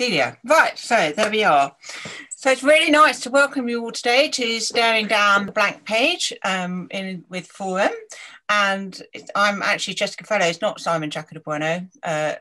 Celia. Right, so there we are. So it's really nice to welcome you all today to Staring Down the Blank Page um, in with Forum. And I'm actually Jessica Fellowes, not Simon Jaco de Bueno. Uh,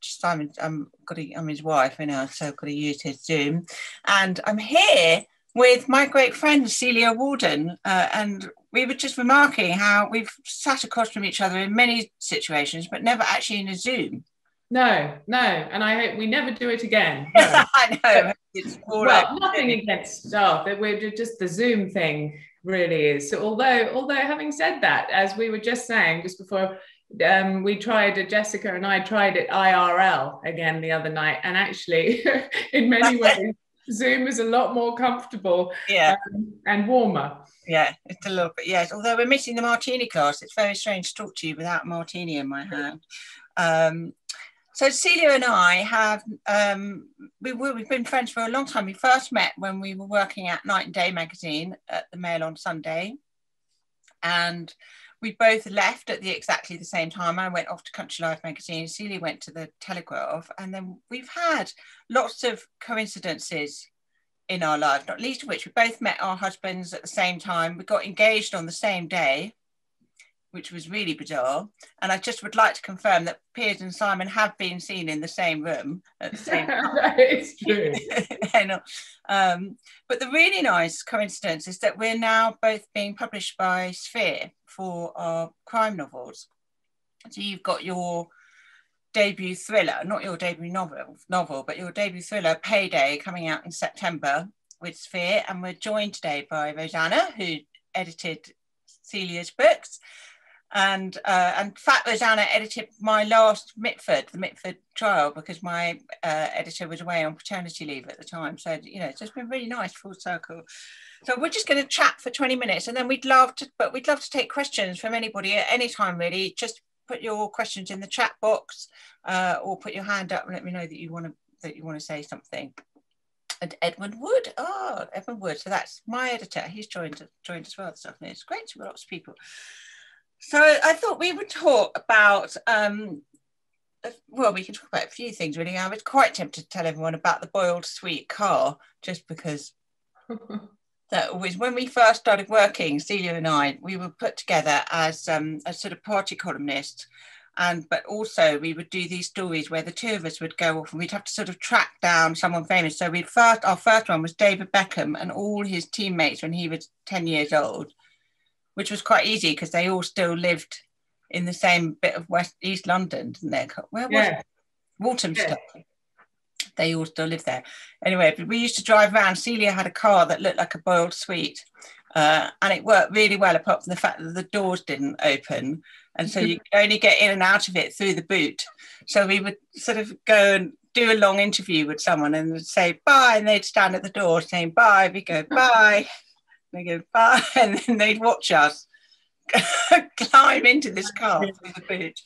Simon, I'm, got his wife, you know, so I've got to use his Zoom. And I'm here with my great friend Celia Walden. Uh, and we were just remarking how we've sat across from each other in many situations, but never actually in a Zoom. No, no, and I hope we never do it again. No. I know. It's well, right. nothing against staff. We're just the Zoom thing really is. So although, although having said that, as we were just saying just before, um, we tried it, Jessica and I tried it IRL again the other night, and actually, in many ways, Zoom is a lot more comfortable yeah. Um, and warmer. Yeah, it's a little bit, yes. Although we're missing the martini glass, it's very strange to talk to you without martini in my hand. Um, so Celia and I have um, we, we've been friends for a long time. We first met when we were working at Night and Day magazine at the Mail on Sunday, and we both left at the exactly the same time. I went off to Country Life magazine. Celia went to the Telegraph, and then we've had lots of coincidences in our lives. Not least of which we both met our husbands at the same time. We got engaged on the same day which was really bizarre. And I just would like to confirm that Piers and Simon have been seen in the same room at the same time. it's true. um, but the really nice coincidence is that we're now both being published by Sphere for our crime novels. So you've got your debut thriller, not your debut novel, novel, but your debut thriller, Payday, coming out in September with Sphere. And we're joined today by Rosanna, who edited Celia's books, and uh, and fact Rosanna edited my last Mitford, the Mitford trial, because my uh, editor was away on paternity leave at the time. So you know, it's just been really nice, full circle. So we're just going to chat for 20 minutes, and then we'd love to, but we'd love to take questions from anybody at any time, really. Just put your questions in the chat box, uh, or put your hand up and let me know that you want to that you want to say something. And Edmund Wood, oh, Edmund Wood. So that's my editor. He's joined joined as well this afternoon. It's great to have lots of people. So I thought we would talk about, um, well, we can talk about a few things really. I was quite tempted to tell everyone about the boiled sweet car, just because that was when we first started working, Celia and I, we were put together as um, a sort of party columnists. And but also we would do these stories where the two of us would go off and we'd have to sort of track down someone famous. So we first our first one was David Beckham and all his teammates when he was 10 years old which was quite easy because they all still lived in the same bit of West East London, didn't they? Where was yeah. it? Walthamstow. Yeah. They all still live there. Anyway, we used to drive around. Celia had a car that looked like a boiled sweet. Uh, and it worked really well, apart from the fact that the doors didn't open. And so you could only get in and out of it through the boot. So we would sort of go and do a long interview with someone and say bye, and they'd stand at the door saying bye. We go bye. They go, bye. And then they'd watch us climb into this car through the boot.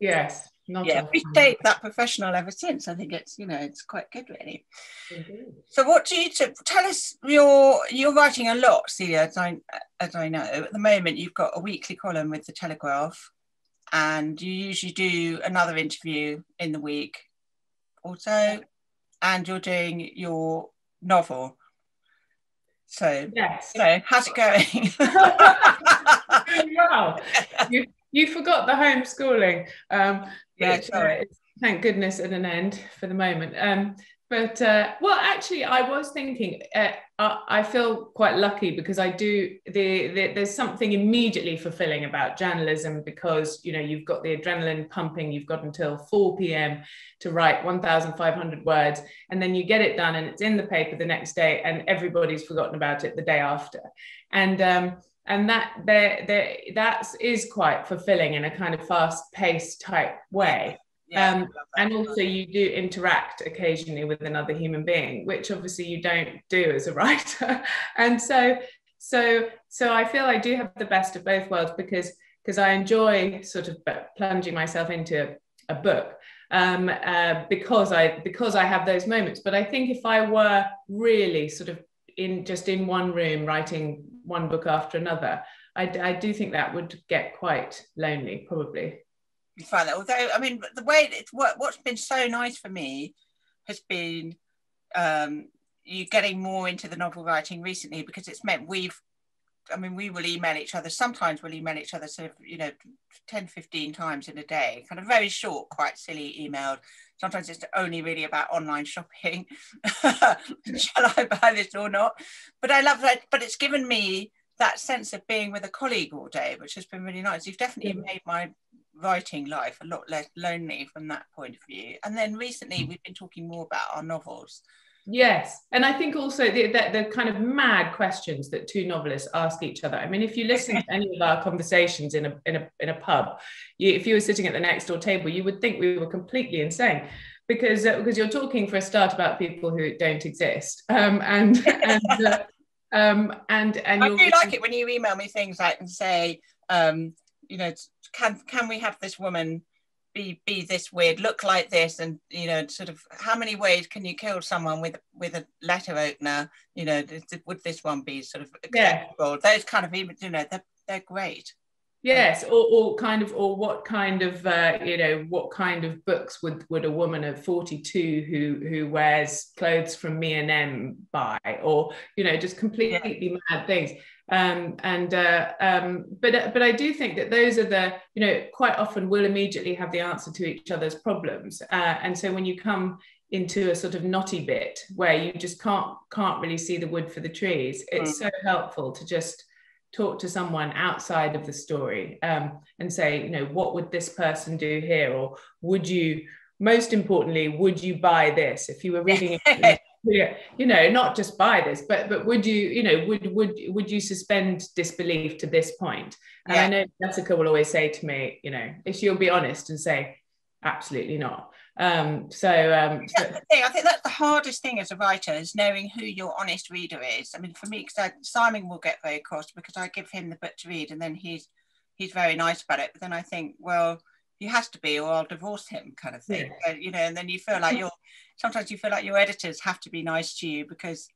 Yes. yeah, we stayed that professional ever since. I think it's you know it's quite good really. Indeed. So what do you t- tell us? You're you're writing a lot, Celia, as I as I know. At the moment, you've got a weekly column with the Telegraph, and you usually do another interview in the week, also, and you're doing your novel. So, yes. you know, how's it going? well, you, you forgot the homeschooling. Um, yeah, uh, thank goodness at an end for the moment. Um, but uh, well, actually, I was thinking. Uh, I feel quite lucky because I do. The, the, there's something immediately fulfilling about journalism because you know you've got the adrenaline pumping. You've got until 4 p.m. to write 1,500 words, and then you get it done, and it's in the paper the next day, and everybody's forgotten about it the day after. And um, and that there there that is quite fulfilling in a kind of fast-paced type way. Yeah, um, and also you do interact occasionally with another human being which obviously you don't do as a writer. And so so so i feel i do have the best of both worlds because because i enjoy sort of plunging myself into a book um, uh, because i because i have those moments. But i think if i were really sort of in just in one room writing one book after another I, I do think that would get quite lonely probably find that. Although, I mean, the way it's what what's been so nice for me has been um, you getting more into the novel writing recently because it's meant we've I mean, we will email each other. Sometimes we'll email each other sort of, you know, 10, 15 times in a day, kind of very short, quite silly emailed. Sometimes it's only really about online shopping. Shall I buy this or not? But I love that. But it's given me that sense of being with a colleague all day, which has been really nice. You've definitely mm. made my writing life a lot less lonely from that point of view. And then recently we've been talking more about our novels Yes, and I think also the, the, the, kind of mad questions that two novelists ask each other. I mean, if you listen to any of our conversations in a in a in a pub, you, if you were sitting at the next door table, you would think we were completely insane, because uh, because you're talking for a start about people who don't exist, um, and and uh, um, and and I do like it when you email me things like and say, um, you know, can can we have this woman be be this weird, look like this, and you know, sort of how many ways can you kill someone with with a letter opener? You know, would this one be sort of acceptable? Yeah. Those kind of even, you know, they're they're great. Yes, or, or kind of, or what kind of, uh, you know, what kind of books would would a woman of forty two who who wears clothes from Me and M buy, or you know, just completely yeah. mad things um, and uh, um, but uh, but I do think that those are the you know quite often we'll immediately have the answer to each other's problems, uh, and so when you come into a sort of knotty bit where you just can't can't really see the wood for the trees, it's mm. so helpful to just talk to someone outside of the story um, and say you know what would this person do here? Or would you most importantly would you buy this? If you were reading it yeah, you know, not just by this, but but would you, you know, would would would you suspend disbelief to this point? And yeah. I know Jessica will always say to me, you know, if she'll be honest and say, absolutely not. Um, so um, thing. I think that's the hardest thing as a writer is knowing who your honest reader is. I mean, for me, because Simon will get very cross because I give him the book to read, and then he's he's very nice about it. But then I think, well, he has to be or I'll divorce him kind of thing. Yeah. you know, and then you feel like you're sometimes you feel like your editors have to be nice to you because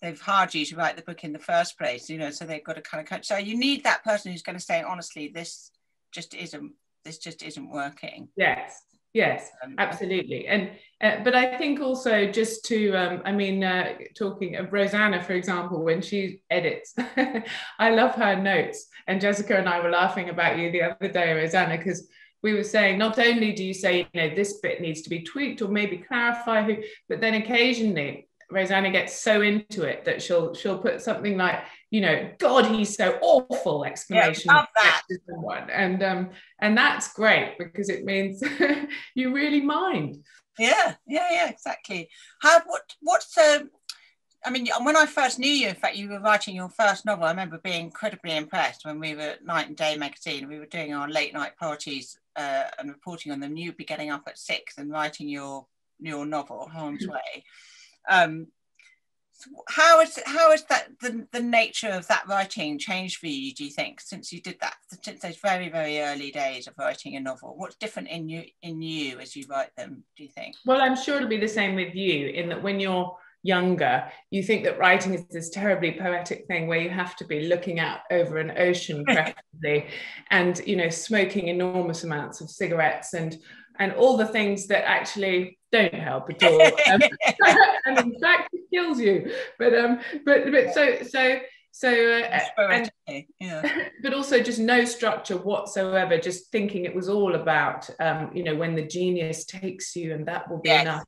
they've hired you to write the book in the first place, you know, so they've got to kind of coach. So you need that person who's going to say, honestly, this just isn't this just isn't working. Yes. Yes, um, absolutely. And uh, but I think also just to um, I mean uh, talking of Rosanna for example when she edits I love her notes and Jessica and I were laughing about you the other day Rosanna because we were saying not only do you say you know this bit needs to be tweaked or maybe clarify who but then occasionally Rosanna gets so into it that she'll she'll put something like you know God he's so awful! exclamation yeah, that. and um and that's great because it means you really mind. Yeah yeah yeah exactly. How what what's um I mean, when I first knew you, in fact, you were writing your first novel. I remember being incredibly impressed when we were at Night and Day magazine. We were doing our late night parties uh, and reporting on them. You'd be getting up at six and writing your your novel, Harm's mm-hmm. Way. Um, so how is how is that the, the nature of that writing changed for you? Do you think since you did that since those very very early days of writing a novel? What's different in you in you as you write them? Do you think? Well, I'm sure it'll be the same with you in that when you're younger, you think that writing is this terribly poetic thing where you have to be looking out over an ocean, preferably, and you know, smoking enormous amounts of cigarettes and and all the things that actually don't help at all. Um, and in fact, it kills you. But um, but but so so so uh, and, yeah. but also just no structure whatsoever just thinking it was all about um, you know when the genius takes you and that will be yes. enough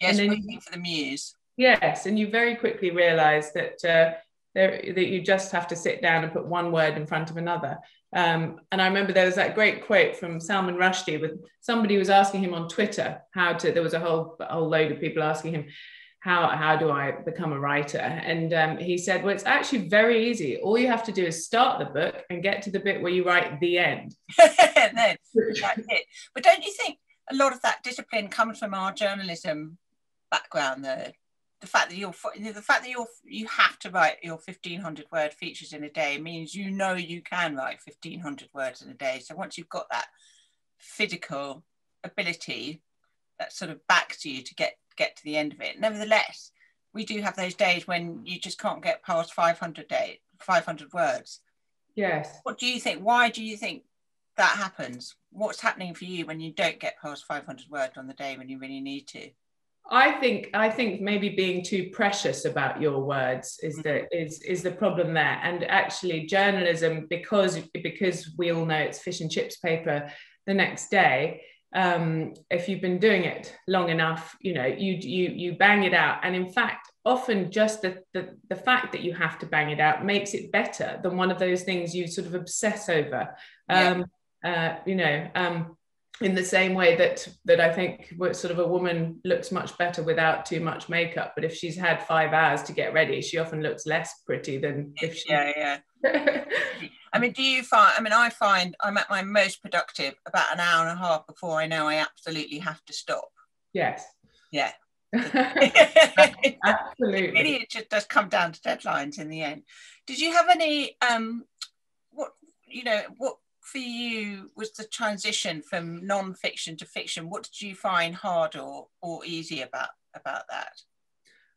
yes, and then for the muse Yes, and you very quickly realise that uh, there, that you just have to sit down and put one word in front of another. Um, and I remember there was that great quote from Salman Rushdie with somebody was asking him on Twitter how to. There was a whole a whole load of people asking him how how do I become a writer? And um, he said, well, it's actually very easy. All you have to do is start the book and get to the bit where you write the end. that's it. But don't you think a lot of that discipline comes from our journalism background, though? The fact that you're the fact that you're you have to write your 1500 word features in a day means you know you can write 1500 words in a day. So once you've got that physical ability that sort of backs you to get get to the end of it. Nevertheless we do have those days when you just can't get past 500 day 500 words. Yes. What do you think why do you think that happens? What's happening for you when you don't get past 500 words on the day when you really need to I think I think maybe being too precious about your words is the mm-hmm. is is the problem there. And actually, journalism because because we all know it's fish and chips paper the next day. Um, if you've been doing it long enough, you know you you you bang it out. And in fact, often just the, the the fact that you have to bang it out makes it better than one of those things you sort of obsess over. Um, yeah. uh, you know. Um, in the same way that that I think sort of a woman looks much better without too much makeup, but if she's had five hours to get ready, she often looks less pretty than if she. Yeah, yeah. I mean, do you find? I mean, I find I'm at my most productive about an hour and a half before I know I absolutely have to stop. Yes. Yeah. Absolutely. Really, it just does come down to deadlines in the end. Did you have any um what you know what for you was the transition from non-fiction to fiction? What did you find hard or, or easy about about that?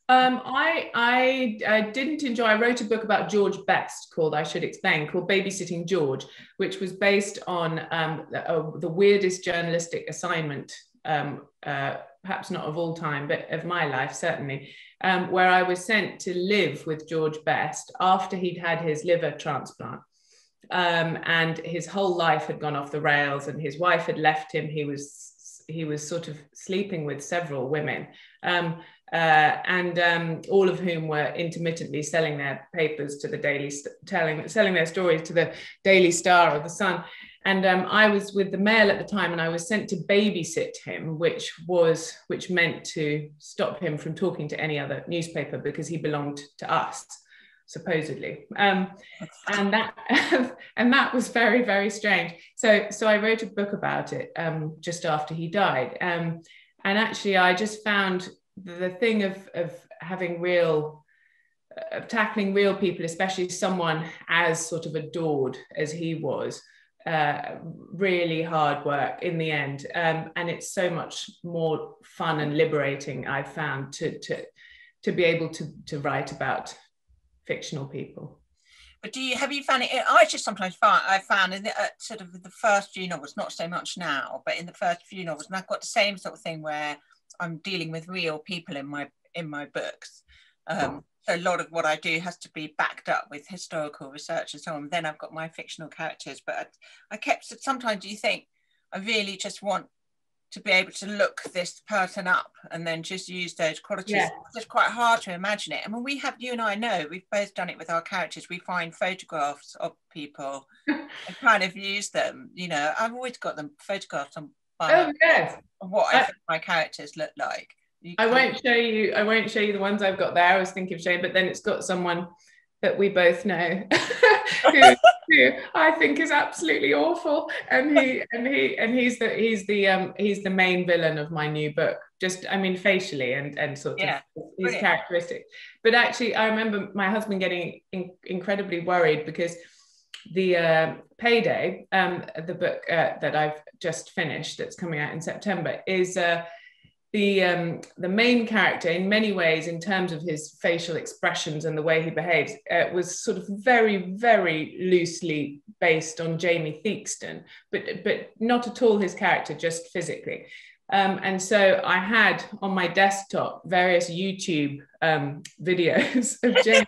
Um, I, I, I didn't enjoy. I wrote a book about George Best called I Should Explain, called Babysitting George, which was based on um, the, the, weirdest journalistic assignment, um, uh, perhaps not of all time, but of my life certainly, um, where I was sent to live with George Best after he'd had his liver transplant um, and his whole life had gone off the rails and his wife had left him. He was he was sort of sleeping with several women. Um, uh, and um, all of whom were intermittently selling their papers to the daily telling selling their stories to the daily star or the sun. And um, i was with the mail at the time and i was sent to babysit him which was which meant to stop him from talking to any other newspaper because he belonged to us supposedly. Um, and that and that was very very strange. So so i wrote a book about it um, just after he died. Um, and actually i just found the thing of of having real of tackling real people especially someone as sort of adored as he was uh, really hard work in the end. Um, and it's so much more fun and liberating i've found to to to be able to to write about fictional people. But do you have you found it? I just sometimes find I found in the, uh, sort of the first few novels, not so much now, but in the first few novels, and I've got the same sort of thing where I'm dealing with real people in my in my books. Um, so a lot of what I do has to be backed up with historical research and so on. Then I've got my fictional characters, but I, I kept sometimes you think I really just want to be able to look this person up and then just use those qualities. Yeah. It's quite hard to imagine it. I mean, we have, you and I know, we've both done it with our characters. We find photographs of people and kind of use them. You know, I've always got them photographs on oh, yes. what I, uh, I my characters look like. You I won't show you, I won't show you the ones I've got there. I was thinking of showing, but then it's got someone that we both know who, who, I think is absolutely awful. And he and he and he's the he's the um he's the main villain of my new book just I mean facially and and sort yeah, of his characteristic but actually I remember my husband getting in, incredibly worried because the uh, payday um the book uh, that I've just finished that's coming out in September is uh the um, the main character in many ways in terms of his facial expressions and the way he behaves uh, was sort of very very loosely based on Jamie Theakston but but not at all his character just physically um, and so I had on my desktop various YouTube um, videos of Jamie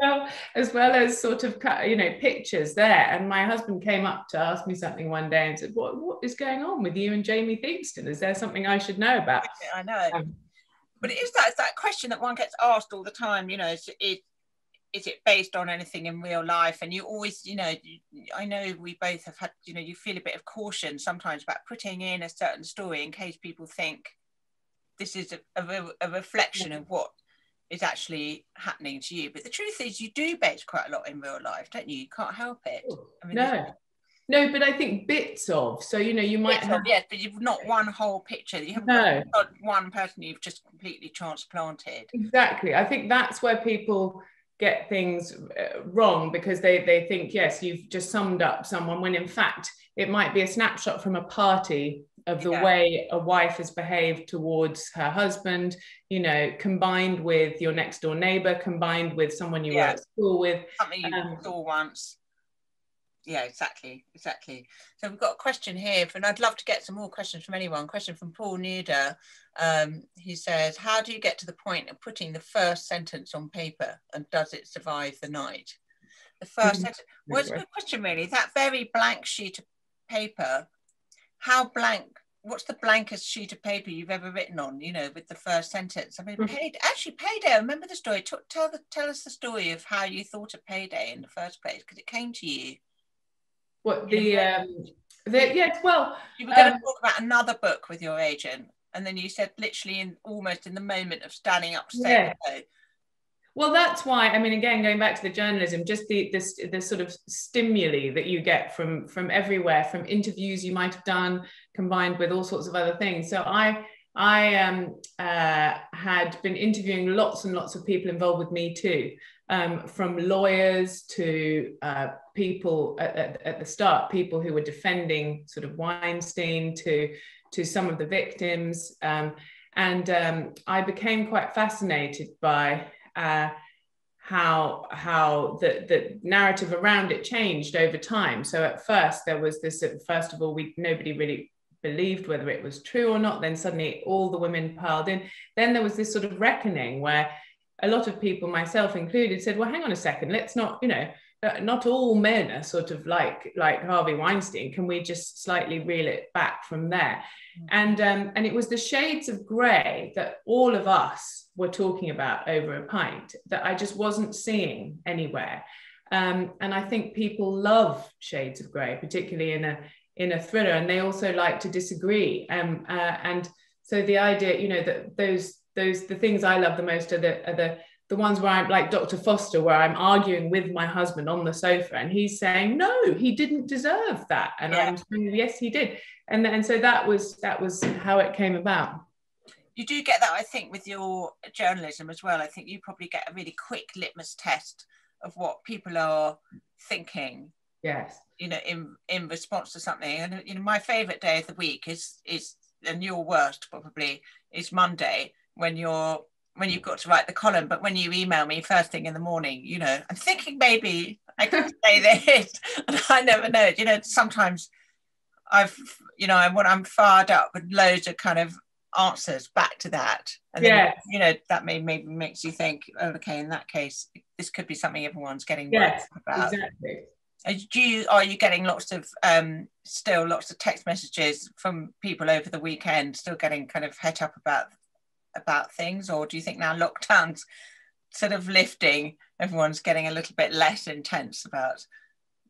well, as well as sort of you know pictures there. And my husband came up to ask me something one day and said, "What what is going on with you and Jamie Theakston? Is there something I should know about?" I know, um, but it is that that question that one gets asked all the time. You know, is it is it based on anything in real life? And you always, you know, I know we both have had, you know, you feel a bit of caution sometimes about putting in a certain story in case people think this is a, a, a reflection of what is actually happening to you. But the truth is, you do base quite a lot in real life, don't you? You can't help it. Oh, I mean, no. No, but I think bits of. So you know, you might have of, yes, but you've not one whole picture. You have no. not one person you've just completely transplanted. Exactly. I think that's where people get things uh, wrong because they they think yes, you've just summed up someone when in fact it might be a snapshot from a party of the yeah. way a wife has behaved towards her husband, you know, combined with your next door neighbor, combined with someone you yeah. were at school with. Something you um, saw once. Yeah, exactly, exactly. So we've got a question here, and I'd love to get some more questions from anyone. Question from Paul Nuda. Um, he says, "How do you get to the point of putting the first sentence on paper, and does it survive the night?" The 1st mm-hmm. sentence. Well, it's a good question, really. That very blank sheet of paper. How blank? What's the blankest sheet of paper you've ever written on? You know, with the first sentence. I mean, mm-hmm. paid. Actually, payday. Remember the story? T- tell the tell us the story of how you thought of payday in the first place, because it came to you. What the um the yes, well you were going um, to talk about another book with your agent, and then you said literally in almost in the moment of standing up to say yeah. Well, that's why. I mean, again, going back to the journalism, just the this the sort of stimuli that you get from from everywhere, from interviews you might have done, combined with all sorts of other things. So I I um, uh, had been interviewing lots and lots of people involved with Me Too, um, from lawyers to uh, people at, at, at, the start, people who were defending sort of Weinstein to, to some of the victims. Um, and um, I became quite fascinated by uh, how, how the, the narrative around it changed over time. So at first there was this, first of all, we, nobody really believed whether it was true or not. Then suddenly all the women piled in. Then there was this sort of reckoning where a lot of people, myself included, said, well, hang on a second, let's not, you know, uh, not all men are sort of like like Harvey Weinstein. Can we just slightly reel it back from there? Mm. And um, and it was the shades of grey that all of us were talking about over a pint that I just wasn't seeing anywhere. Um, and I think people love shades of grey, particularly in a in a thriller, and they also like to disagree. Um, uh, and so the idea, you know, that those those the things I love the most are the are the the ones where I'm like Dr. Foster, where I'm arguing with my husband on the sofa and he's saying, no, he didn't deserve that. And yeah. I'm saying, yes, he did. And, and so that was that was how it came about. You do get that, I think, with your journalism as well. I think you probably get a really quick litmus test of what people are thinking. Yes. You know, in in response to something. And you know, my favorite day of the week is is and your worst probably is Monday when you're when you've got to write the column, but when you email me first thing in the morning, you know, I'm thinking maybe I could say this, and I never know. it. You know, sometimes I've, you know, when I'm fired up with loads of kind of answers back to that, and then you know that may maybe makes you think, oh, okay, in that case, this could be something everyone's getting yes, about. Exactly. Do you, are you getting lots of um, still lots of text messages from people over the weekend, still getting kind of het up about about things, or do you think now lockdown's sort of lifting, everyone's getting a little bit less intense about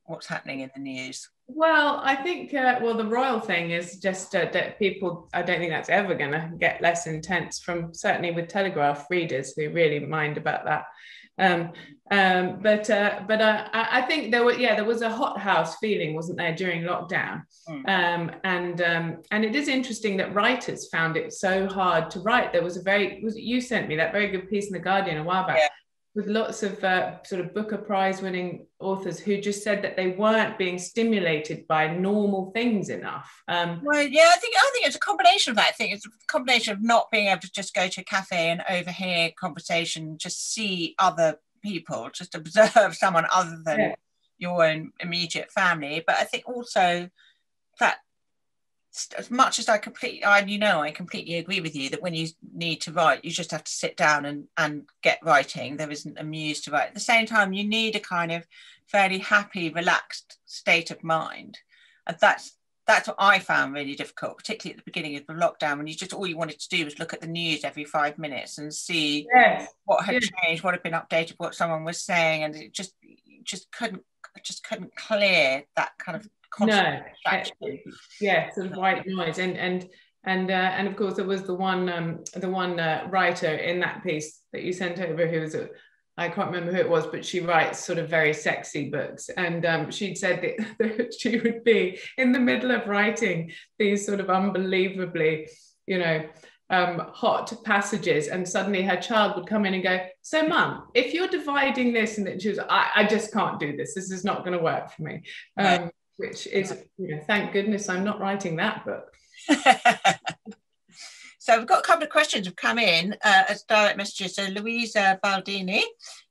what's happening in the news? Well, I think, uh, well, the royal thing is just uh, that people, I don't think that's ever going to get less intense from certainly with Telegraph readers who really mind about that. Um, um, but uh, but uh, I think there were yeah there was a hothouse feeling wasn't there during lockdown, mm. um, and um, and it is interesting that writers found it so hard to write. There was a very was you sent me that very good piece in the Guardian a while back. Yeah. With lots of uh, sort of Booker Prize winning authors who just said that they weren't being stimulated by normal things enough. Um, well, yeah, I think I think it's a combination of that. I think it's a combination of not being able to just go to a cafe and overhear conversation, just see other people, just observe someone other than yeah. your own immediate family. But I think also that as much as I completely, I you know, I completely agree with you that when you need to write, you just have to sit down and and get writing. There isn't a muse to write. At the same time, you need a kind of fairly happy, relaxed state of mind, and that's that's what I found really difficult, particularly at the beginning of the lockdown, when you just all you wanted to do was look at the news every five minutes and see yes. what had yes. changed, what had been updated, what someone was saying, and it just just couldn't just couldn't clear that kind of no, yeah, sort of white noise, and and and uh, and of course there was the one um, the one uh, writer in that piece that you sent over who was a I can't remember who it was, but she writes sort of very sexy books. And um, she'd said that, that, she would be in the middle of writing these sort of unbelievably, you know, um, hot passages. And suddenly her child would come in and go, So, mum, if you're dividing this, and then she was, I, I just can't do this. This is not going to work for me. Um, which is, you know, thank goodness I'm not writing that book. So we've got a couple of questions have come in uh, as direct messages. So Louisa Baldini,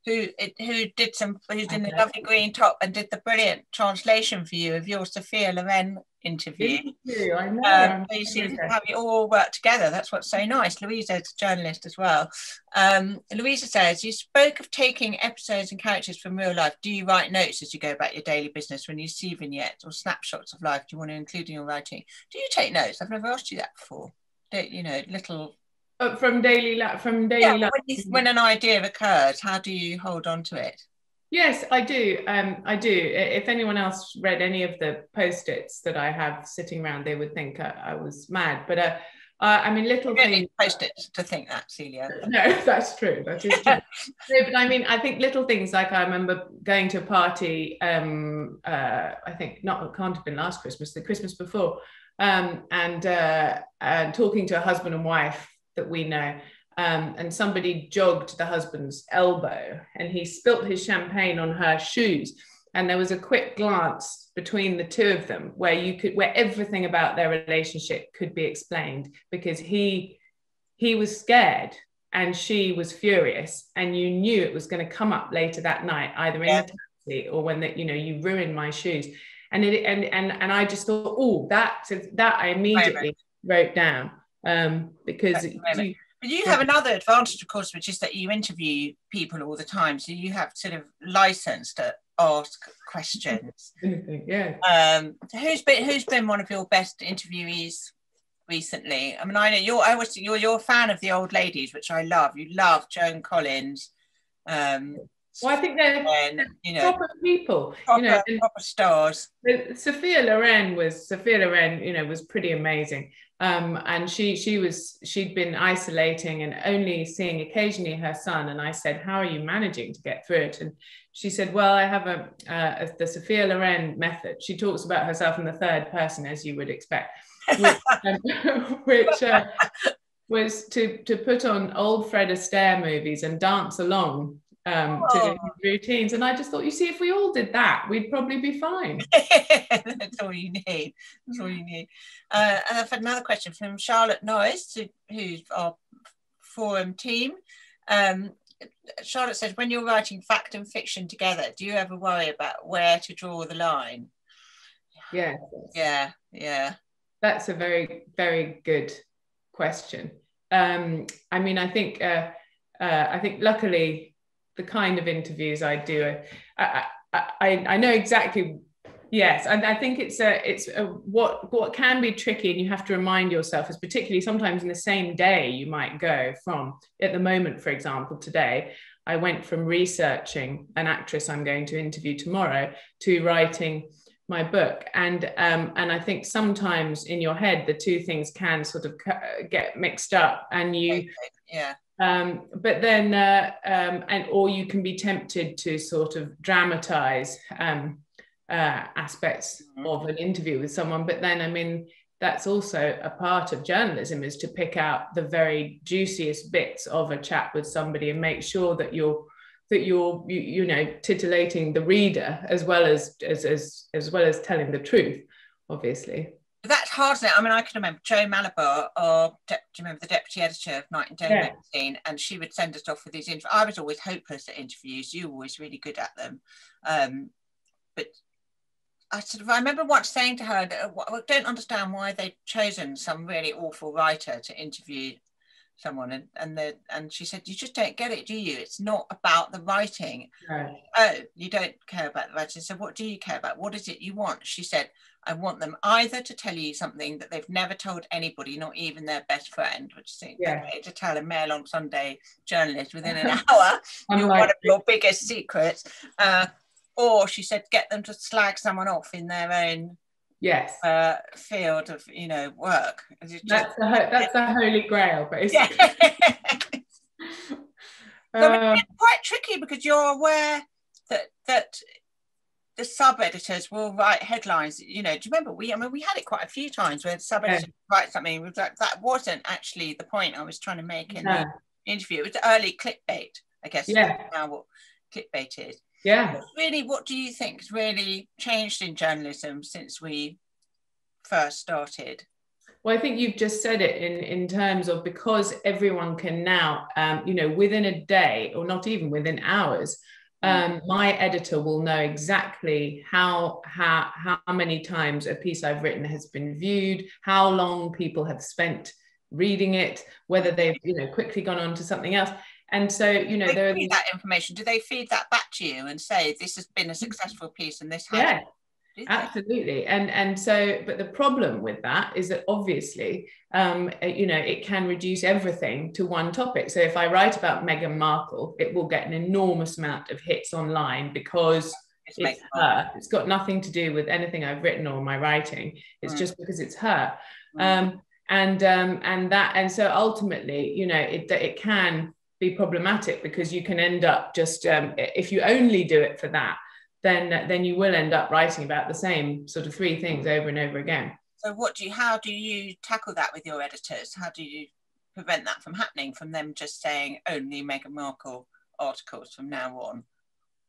who who did some, who's in the lovely green top and did the brilliant translation for you of your Sophia Loren interview. Thank you. I know. Um, you see how you all work together. That's what's so nice. Louisa is a journalist as well. Um, Louisa says, you spoke of taking episodes and characters from real life. Do you write notes as you go about your daily business when you see vignettes or snapshots of life? Do you want to include in your writing? Do you take notes? I've never asked you that before. You know, little uh, from daily life from daily yeah, life. When, when an idea occurs, how do you hold on to it? Yes, I do. Um, I do. If anyone else read any of the post-its that I have sitting around, they would think I, I was mad. But uh, uh, I mean, little things. Post-its to think that, Celia. No, that's true. That is true. no, but I mean, I think little things like I remember going to a party. Um, uh, I think not. Can't have been last Christmas. The Christmas before, um, and uh, and talking to a husband and wife that we know. Um, and somebody jogged the husband's elbow and he spilt his champagne on her shoes. And there was a quick glance between the two of them where you could where everything about their relationship could be explained because he he was scared and she was furious and you knew it was going to come up later that night either in yeah. the taxi or when that you know you ruined my shoes and it and and and I just thought oh that that I immediately wrote down um because you, but you have another advantage, of course, which is that you interview people all the time. So you have sort of license to ask questions. yeah. Um, who's been who's been one of your best interviewees recently? I mean, I know you're I was you're you're a fan of the old ladies, which I love. You love Joan Collins. Um, well, I think they're, they're you know, proper people, proper, you know, proper stars. Sophia Loren was Sophia Loren, you know, was pretty amazing. Um, and she she was she'd been isolating and only seeing occasionally her son. And I said, "How are you managing to get through it?" And she said, "Well, I have a, uh, a the Sophia Loren method. She talks about herself in the third person, as you would expect, which, um, which uh, was to to put on old Fred Astaire movies and dance along um, oh. to routines. And I just thought, you see, if we all did that, we'd probably be fine. That's all you need. That's all you need. Uh, and I've had another question from Charlotte Norris, who's our forum team. Um, Charlotte says, when you're writing fact and fiction together, do you ever worry about where to draw the line? Yeah. Yeah, yeah. That's a very, very good question. Um, I mean, I think, uh, uh, I think luckily the kind of interviews I do. I, I, I know exactly. Yes, and I think it's a it's a, what what can be tricky, and you have to remind yourself is particularly sometimes in the same day you might go from at the moment, for example, today I went from researching an actress I'm going to interview tomorrow to writing my book and um, and I think sometimes in your head the two things can sort of get mixed up and you yeah um, but then, uh, um, and or you can be tempted to sort of dramatize um, uh, aspects mm-hmm. of an interview with someone. But then, I mean, that's also a part of journalism is to pick out the very juiciest bits of a chat with somebody and make sure that you're that you're you, you know titillating the reader as well as as as, as well as telling the truth obviously that's hard now. I mean, I can remember Joe Malabar, or do you remember the deputy editor of Night and Day yeah. magazine? And she would send us off with these interviews. I was always hopeless at interviews. You were always really good at them. Um, but I sort of I remember once saying to her, I don't understand why they've chosen some really awful writer to interview someone and and the and she said you just don't get it do you it's not about the writing right. oh you don't care about the writing so what do you care about what is it you want she said I want them either to tell you something that they've never told anybody, not even their best friend, which is yeah. to tell a Mail on Sunday journalist within an hour, you're one of your biggest secrets. Uh, or she said, get them to slag someone off in their own yes uh, field of you know work. Just, that's the that's the holy grail, basically. Yeah. uh, it's quite tricky because you're aware that that the sub editors will write headlines. You know, do you remember we? I mean, we had it quite a few times where the sub editor yeah. write something. Was like, that wasn't actually the point I was trying to make in no. the interview. It was early clickbait, I guess. Yeah. Now what clickbait is. Yeah. Really, what do you think has really changed in journalism since we first started? Well, I think you've just said it in, in terms of because everyone can now, um, you know, within a day or not even within hours, mm. um, my editor will know exactly how, how, how many times a piece I've written has been viewed, how long people have spent reading it, whether they've, you know, quickly gone on to something else. And so, you know, they there are these... that information. Do they feed that back to you and say this has been a successful piece and this has? Yeah, absolutely and and so but the problem with that is that obviously um, uh, you know it can reduce everything to one topic so if i write about meghan markle it will get an enormous amount of hits online because it's, it's her it's got nothing to do with anything i've written or my writing it's mm. just because it's her mm. um, and um, and that and so ultimately you know it it can be problematic because you can end up just um, if you only do it for that then then you will end up writing about the same sort of three things over and over again. So what do you how do you tackle that with your editors? How do you prevent that from happening from them just saying only Meghan Markle articles from now on?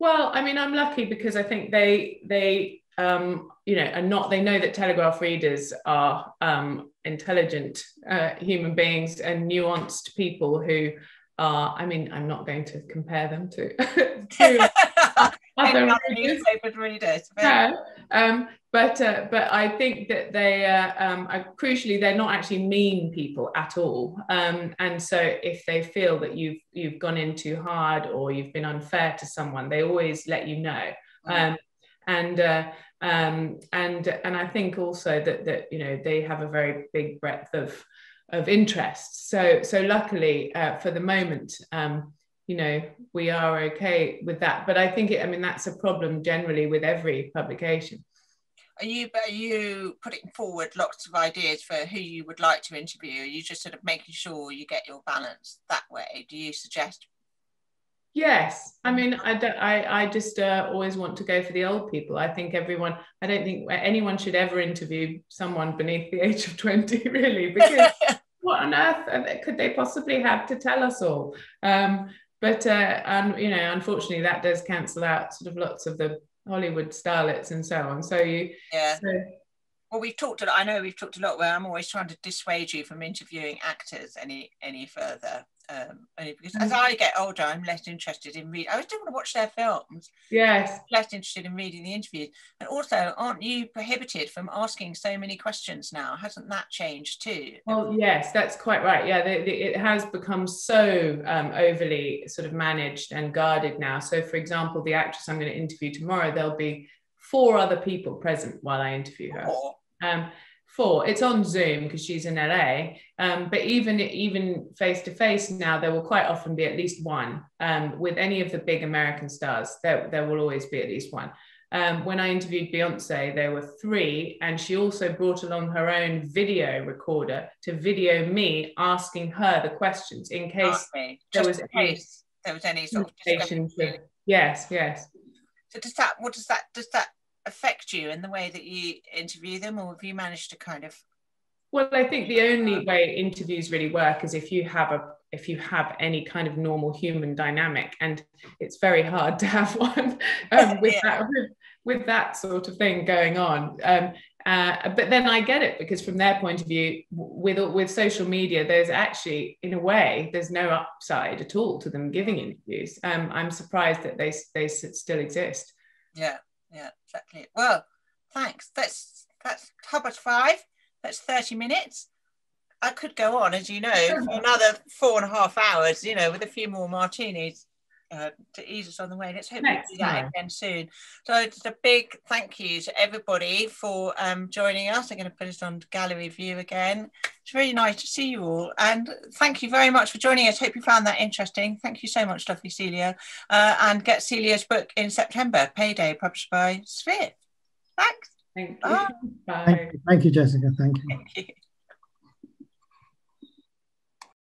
Well, I mean, I'm lucky because I think they they um, you know are not they know that Telegraph readers are um, intelligent uh, human beings and nuanced people who are. I mean, I'm not going to compare them to. to other newspapers readers. Yeah. Um, but uh, but I think that they uh, um, are crucially they're not actually mean people at all. Um, and so if they feel that you've you've gone in too hard or you've been unfair to someone, they always let you know. Mm. Um, and uh, um, and and I think also that that you know they have a very big breadth of of interests. So so luckily uh, for the moment. Um, you know we are okay with that. But i think it, i mean that's a problem generally with every publication. Are you are you putting forward lots of ideas for who you would like to interview? Are you just sort of making sure you get your balance that way? Do you suggest? Yes. I mean i don't i i just uh, always want to go for the old people. I think everyone i don't think anyone should ever interview someone beneath the age of 20 really because what on earth could they possibly have to tell us all? Um, but uh, and you know unfortunately that does cancel out sort of lots of the hollywood starlets and so on. So you yeah. so, well we've talked a lot i know we've talked a lot where i'm always trying to dissuade you from interviewing actors any any further um, only because as mm. I get older, I'm less interested in reading. I still want to watch their films. Yes. Less interested in reading the interviews. And also, aren't you prohibited from asking so many questions now? Hasn't that changed too? Well, yes, that's quite right. Yeah, the, the, it has become so um, overly sort of managed and guarded now. So, for example, the actress I'm going to interview tomorrow, there'll be four other people present while I interview her. Um, four. It's on Zoom because she's in LA. Um, but even even face to face now, there will quite often be at least one. Um, with any of the big American stars, there, there will always be at least one. Um, when I interviewed Beyonce, there were three, and she also brought along her own video recorder to video me asking her the questions in case there was, case there was any sort of discussion. Yes, yes. So does that? What does that? Does that affect you in the way that you interview them, or have you managed to kind of? Well, I think the only way interviews really work is if you have a if you have any kind of normal human dynamic, and it's very hard to have one um, with yeah. that with, with, that sort of thing going on. Um, uh, but then I get it because from their point of view, with with social media, there's actually, in a way, there's no upside at all to them giving interviews. Um, I'm surprised that they they still exist. Yeah, yeah, exactly. Well, thanks. That's that's Hubbard five. That's 30 minutes. I could go on, as you know, for another four and a half hours, you know, with a few more martinis uh, to ease us on the way. Let's hope Next we do that again soon. So it's a big thank you to everybody for um, joining us. I'm going to put it on gallery view again. It's really nice to see you all. And thank you very much for joining us. Hope you found that interesting. Thank you so much, lovely Celia. Uh, and get Celia's book in September, Payday, published by Sphere. Thanks. Thank you. Bye. Thank you, thank you Jessica. Thank you. Thank you.